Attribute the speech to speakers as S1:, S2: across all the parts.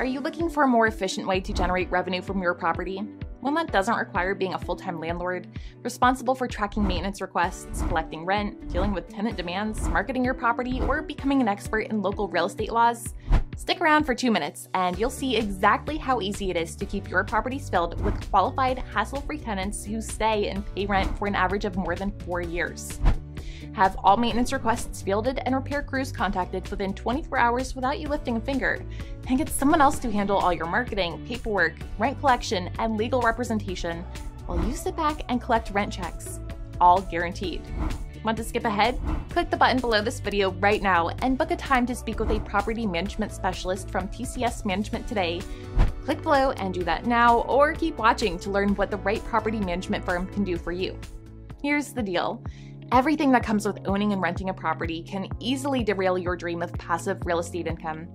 S1: Are you looking for a more efficient way to generate revenue from your property? One that doesn't require being a full time landlord, responsible for tracking maintenance requests, collecting rent, dealing with tenant demands, marketing your property, or becoming an expert in local real estate laws? Stick around for two minutes and you'll see exactly how easy it is to keep your properties filled with qualified, hassle free tenants who stay and pay rent for an average of more than four years. Have all maintenance requests fielded and repair crews contacted within 24 hours without you lifting a finger, and get someone else to handle all your marketing, paperwork, rent collection, and legal representation while you sit back and collect rent checks. All guaranteed. Want to skip ahead? Click the button below this video right now and book a time to speak with a property management specialist from TCS Management today. Click below and do that now, or keep watching to learn what the right property management firm can do for you. Here's the deal. Everything that comes with owning and renting a property can easily derail your dream of passive real estate income.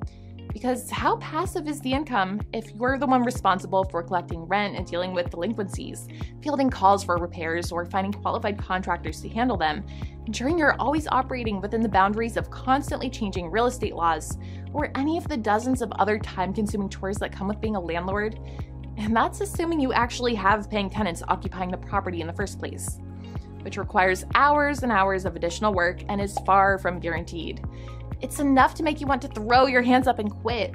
S1: Because how passive is the income if you're the one responsible for collecting rent and dealing with delinquencies, fielding calls for repairs, or finding qualified contractors to handle them, ensuring you're always operating within the boundaries of constantly changing real estate laws, or any of the dozens of other time consuming chores that come with being a landlord? And that's assuming you actually have paying tenants occupying the property in the first place which requires hours and hours of additional work and is far from guaranteed. It's enough to make you want to throw your hands up and quit.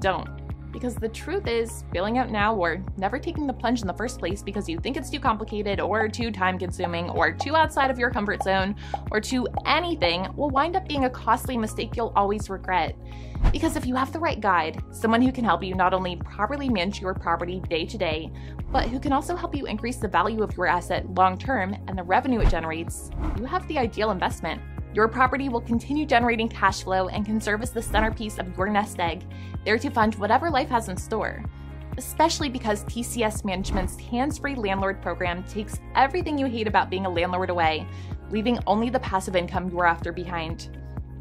S1: Don't. Because the truth is, bailing out now or never taking the plunge in the first place because you think it's too complicated or too time consuming or too outside of your comfort zone or too anything will wind up being a costly mistake you'll always regret. Because if you have the right guide, someone who can help you not only properly manage your property day to day, but who can also help you increase the value of your asset long term and the revenue it generates, you have the ideal investment. Your property will continue generating cash flow and can serve as the centerpiece of your nest egg, there to fund whatever life has in store. Especially because TCS Management's hands free landlord program takes everything you hate about being a landlord away, leaving only the passive income you're after behind.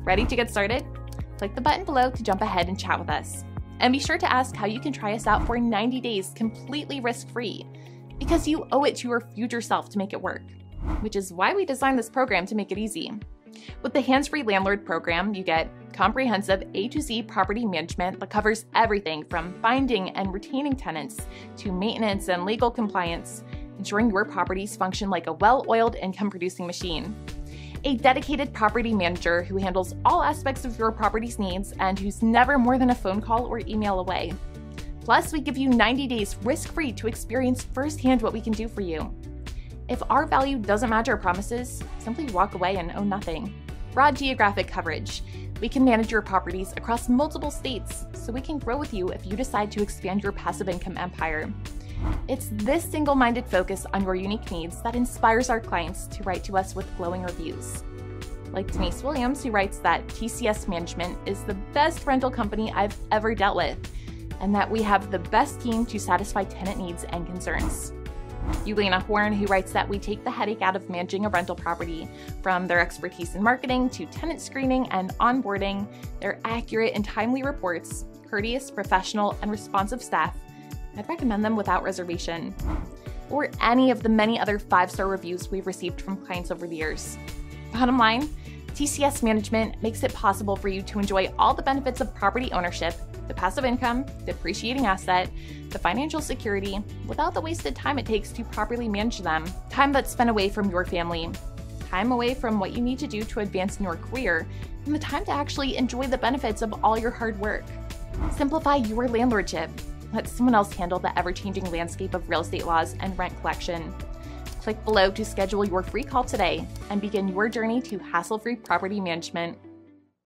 S1: Ready to get started? Click the button below to jump ahead and chat with us. And be sure to ask how you can try us out for 90 days completely risk free, because you owe it to your future self to make it work, which is why we designed this program to make it easy. With the Hands Free Landlord program, you get comprehensive A to Z property management that covers everything from finding and retaining tenants to maintenance and legal compliance, ensuring your properties function like a well oiled income producing machine. A dedicated property manager who handles all aspects of your property's needs and who's never more than a phone call or email away. Plus, we give you 90 days risk free to experience firsthand what we can do for you. If our value doesn't match our promises, simply walk away and own nothing. Broad geographic coverage. We can manage your properties across multiple states, so we can grow with you if you decide to expand your passive income empire. It's this single minded focus on your unique needs that inspires our clients to write to us with glowing reviews. Like Denise Williams, who writes that TCS Management is the best rental company I've ever dealt with, and that we have the best team to satisfy tenant needs and concerns. Yulena Horn, who writes that we take the headache out of managing a rental property, from their expertise in marketing to tenant screening and onboarding, their accurate and timely reports, courteous, professional, and responsive staff. I'd recommend them without reservation. Or any of the many other five star reviews we've received from clients over the years. Bottom line, TCS Management makes it possible for you to enjoy all the benefits of property ownership the passive income, the appreciating asset, the financial security, without the wasted time it takes to properly manage them. Time that's spent away from your family, time away from what you need to do to advance in your career, and the time to actually enjoy the benefits of all your hard work. Simplify your landlordship. Let someone else handle the ever changing landscape of real estate laws and rent collection. Click below to schedule your free call today and begin your journey to hassle free property management.